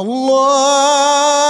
الله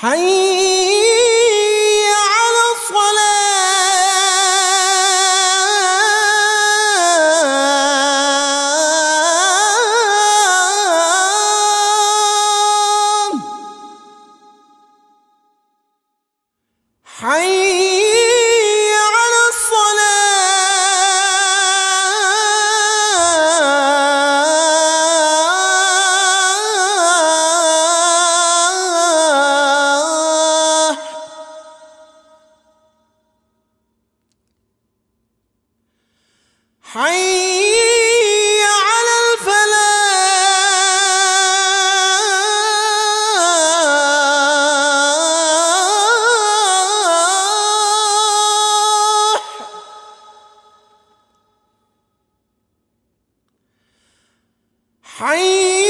حي على الصلاة. حي حي على الفلاح. حي